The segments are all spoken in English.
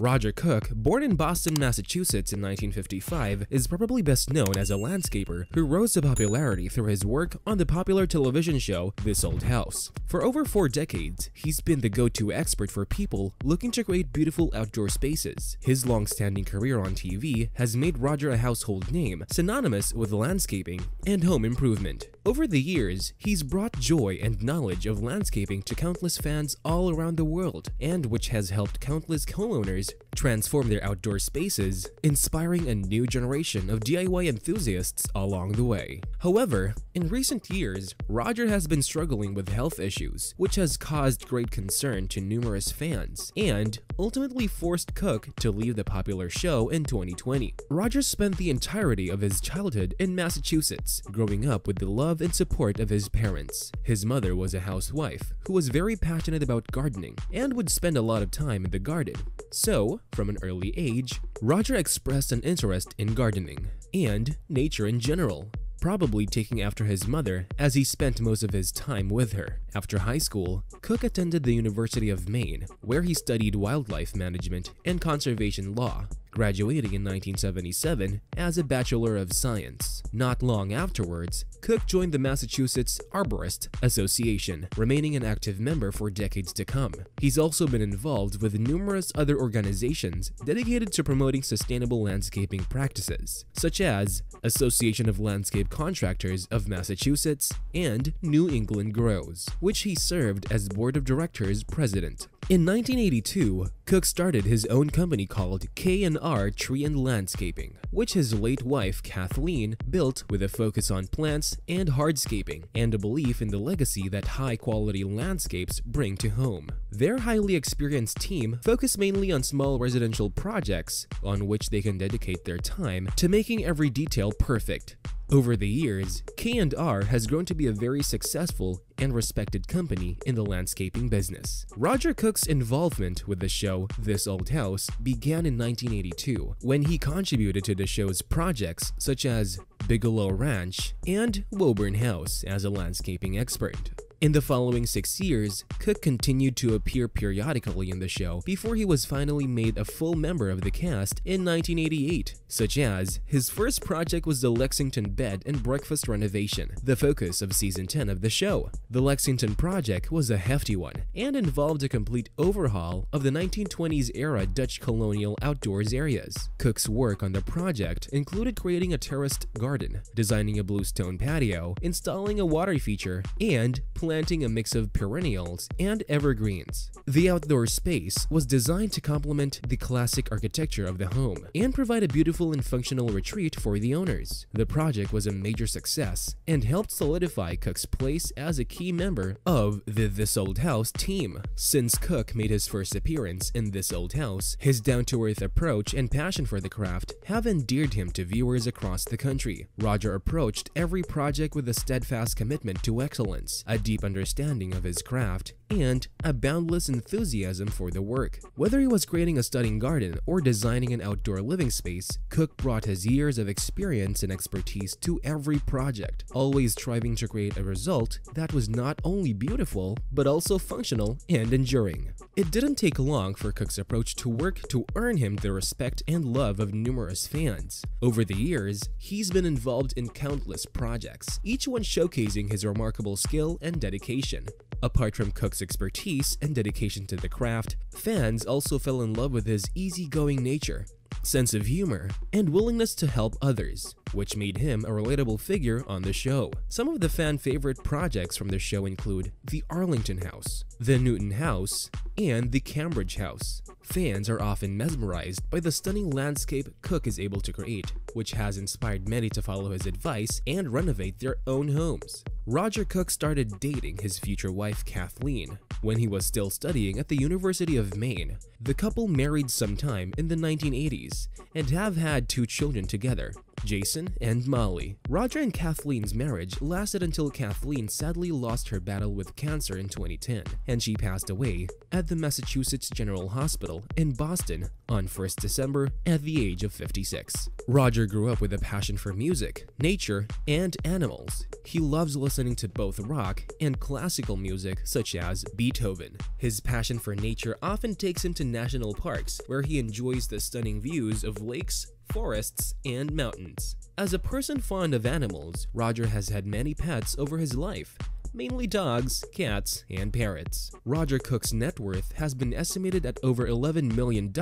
Roger Cook, born in Boston, Massachusetts in 1955, is probably best known as a landscaper who rose to popularity through his work on the popular television show This Old House. For over four decades, he's been the go-to expert for people looking to create beautiful outdoor spaces. His long-standing career on TV has made Roger a household name, synonymous with landscaping and home improvement. Over the years, he's brought joy and knowledge of landscaping to countless fans all around the world, and which has helped countless homeowners transform their outdoor spaces, inspiring a new generation of DIY enthusiasts along the way. However, in recent years, Roger has been struggling with health issues, which has caused great concern to numerous fans, and ultimately forced Cook to leave the popular show in 2020. Roger spent the entirety of his childhood in Massachusetts, growing up with the love and support of his parents. His mother was a housewife who was very passionate about gardening and would spend a lot of time in the garden. So, from an early age, Roger expressed an interest in gardening and nature in general, probably taking after his mother as he spent most of his time with her. After high school, Cook attended the University of Maine, where he studied wildlife management and conservation law, graduating in 1977 as a Bachelor of Science. Not long afterwards, Cook joined the Massachusetts Arborist Association, remaining an active member for decades to come. He's also been involved with numerous other organizations dedicated to promoting sustainable landscaping practices, such as Association of Landscape Contractors of Massachusetts and New England Grows, which he served as Board of Directors President. In 1982, Cook started his own company called K&R Tree and Landscaping, which his late wife Kathleen built with a focus on plants and hardscaping and a belief in the legacy that high-quality landscapes bring to home. Their highly experienced team focus mainly on small residential projects on which they can dedicate their time to making every detail perfect. Over the years, K&R has grown to be a very successful and respected company in the landscaping business. Roger Cook's involvement with the show This Old House began in 1982 when he contributed to the show's projects such as Bigelow Ranch and Woburn House as a landscaping expert. In the following six years, Cook continued to appear periodically in the show before he was finally made a full member of the cast in 1988, such as his first project was the Lexington bed and breakfast renovation, the focus of season 10 of the show. The Lexington project was a hefty one and involved a complete overhaul of the 1920s era Dutch colonial outdoors areas. Cook's work on the project included creating a terraced garden, designing a bluestone patio, installing a water feature, and a mix of perennials and evergreens. The outdoor space was designed to complement the classic architecture of the home and provide a beautiful and functional retreat for the owners. The project was a major success and helped solidify Cook's place as a key member of the This Old House team. Since Cook made his first appearance in This Old House, his down-to-earth approach and passion for the craft have endeared him to viewers across the country. Roger approached every project with a steadfast commitment to excellence, a deep understanding of his craft, and a boundless enthusiasm for the work. Whether he was creating a stunning garden or designing an outdoor living space, Cook brought his years of experience and expertise to every project, always striving to create a result that was not only beautiful, but also functional and enduring. It didn't take long for Cook's approach to work to earn him the respect and love of numerous fans. Over the years, he's been involved in countless projects, each one showcasing his remarkable skill and dedication. Apart from Cook's expertise and dedication to the craft, fans also fell in love with his easygoing nature, sense of humor, and willingness to help others, which made him a relatable figure on the show. Some of the fan favorite projects from the show include the Arlington House, the Newton House, and the Cambridge House. Fans are often mesmerized by the stunning landscape Cook is able to create, which has inspired many to follow his advice and renovate their own homes. Roger Cook started dating his future wife Kathleen when he was still studying at the University of Maine. The couple married sometime in the 1980s and have had two children together. Jason, and Molly. Roger and Kathleen's marriage lasted until Kathleen sadly lost her battle with cancer in 2010, and she passed away at the Massachusetts General Hospital in Boston on 1st December at the age of 56. Roger grew up with a passion for music, nature, and animals. He loves listening to both rock and classical music such as Beethoven. His passion for nature often takes him to national parks where he enjoys the stunning views of lakes, forests, and mountains. As a person fond of animals, Roger has had many pets over his life, mainly dogs, cats, and parrots. Roger Cook's net worth has been estimated at over $11 million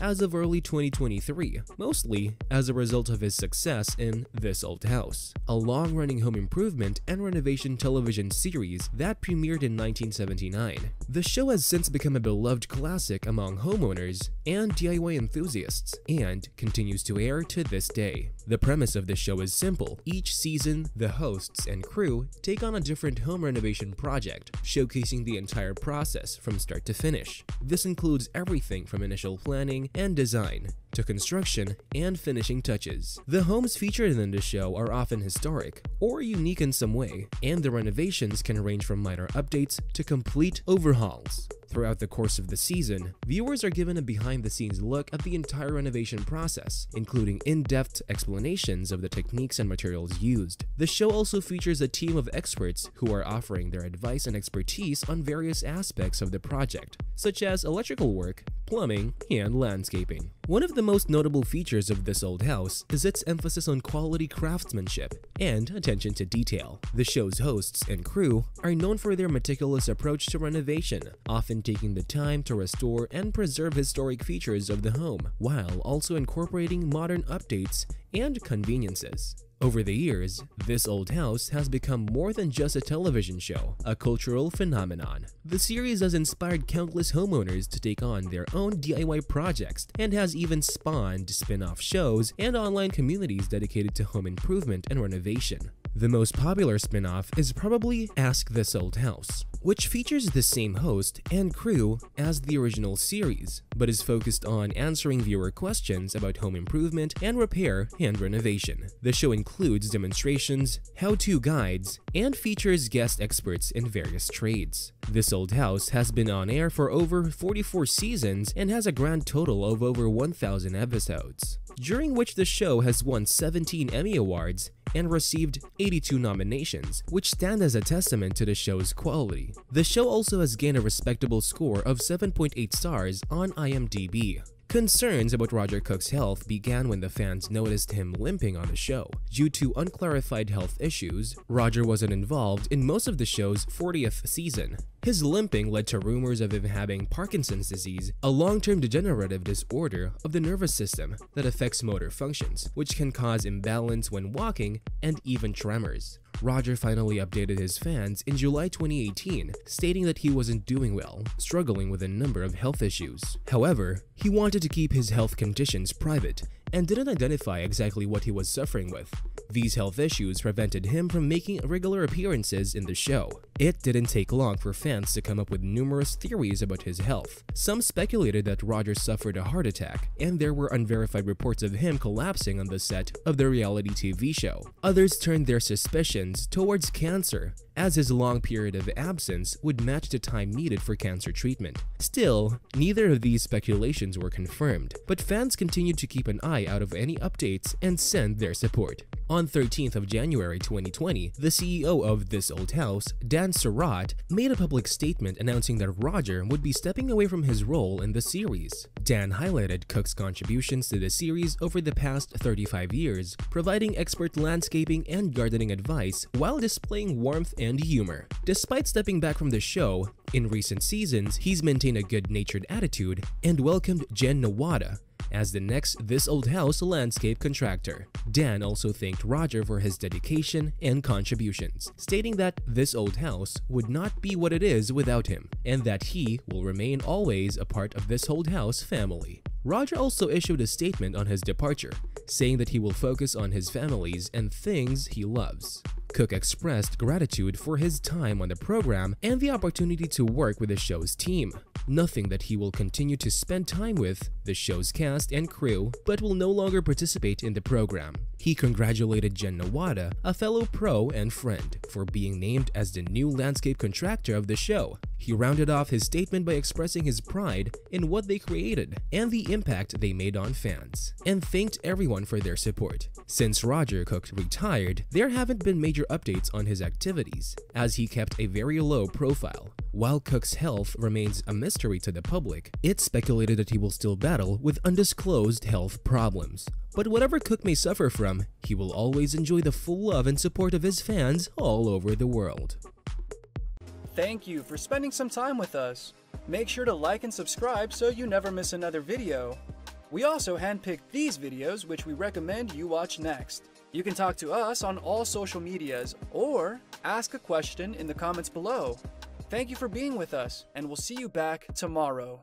as of early 2023, mostly as a result of his success in This Old House, a long-running home improvement and renovation television series that premiered in 1979. The show has since become a beloved classic among homeowners and DIY enthusiasts, and continues to air to this day. The premise of the show is simple. Each season, the hosts and crew take on a different home renovation project, showcasing the entire process from start to finish. This includes everything from initial planning and design to construction and finishing touches. The homes featured in the show are often historic or unique in some way, and the renovations can range from minor updates to complete overhauls. Throughout the course of the season, viewers are given a behind-the-scenes look at the entire renovation process, including in-depth explanations of the techniques and materials used. The show also features a team of experts who are offering their advice and expertise on various aspects of the project, such as electrical work, plumbing, and landscaping. One of the most notable features of this old house is its emphasis on quality craftsmanship and attention to detail. The show's hosts and crew are known for their meticulous approach to renovation, often taking the time to restore and preserve historic features of the home, while also incorporating modern updates and conveniences. Over the years, This Old House has become more than just a television show, a cultural phenomenon. The series has inspired countless homeowners to take on their own DIY projects and has even spawned spin-off shows and online communities dedicated to home improvement and renovation. The most popular spin-off is probably Ask This Old House, which features the same host and crew as the original series, but is focused on answering viewer questions about home improvement and repair and renovation. The show includes demonstrations, how-to guides, and features guest experts in various trades. This Old House has been on air for over 44 seasons and has a grand total of over 1,000 episodes, during which the show has won 17 Emmy Awards and received 82 nominations, which stand as a testament to the show's quality. The show also has gained a respectable score of 7.8 stars on IMDb. Concerns about Roger Cook's health began when the fans noticed him limping on the show. Due to unclarified health issues, Roger wasn't involved in most of the show's 40th season. His limping led to rumors of him having Parkinson's disease, a long-term degenerative disorder of the nervous system that affects motor functions, which can cause imbalance when walking and even tremors. Roger finally updated his fans in July 2018, stating that he wasn't doing well, struggling with a number of health issues. However, he wanted to keep his health conditions private and didn't identify exactly what he was suffering with. These health issues prevented him from making regular appearances in the show. It didn't take long for fans to come up with numerous theories about his health. Some speculated that Roger suffered a heart attack, and there were unverified reports of him collapsing on the set of the reality TV show. Others turned their suspicions towards cancer, as his long period of absence would match the time needed for cancer treatment. Still, neither of these speculations were confirmed, but fans continued to keep an eye out of any updates and send their support. On 13th of January 2020, the CEO of This Old House, Dan Surratt, made a public statement announcing that Roger would be stepping away from his role in the series. Dan highlighted Cook's contributions to the series over the past 35 years, providing expert landscaping and gardening advice while displaying warmth and humor. Despite stepping back from the show, in recent seasons, he's maintained a good-natured attitude and welcomed Jen Nawada, as the next This Old House landscape contractor. Dan also thanked Roger for his dedication and contributions, stating that This Old House would not be what it is without him, and that he will remain always a part of This Old House family. Roger also issued a statement on his departure, saying that he will focus on his families and things he loves. Cook expressed gratitude for his time on the program and the opportunity to work with the show's team. Nothing that he will continue to spend time with the show's cast and crew, but will no longer participate in the program. He congratulated Jen Nawada, a fellow pro and friend, for being named as the new landscape contractor of the show. He rounded off his statement by expressing his pride in what they created and the impact they made on fans, and thanked everyone for their support. Since Roger Cook retired, there haven't been major updates on his activities, as he kept a very low profile. While Cook's health remains a mystery to the public, it's speculated that he will still battle with undisclosed health problems. But whatever Cook may suffer from, he will always enjoy the full love and support of his fans all over the world. Thank you for spending some time with us. Make sure to like and subscribe so you never miss another video. We also handpicked these videos which we recommend you watch next. You can talk to us on all social medias or ask a question in the comments below. Thank you for being with us and we'll see you back tomorrow.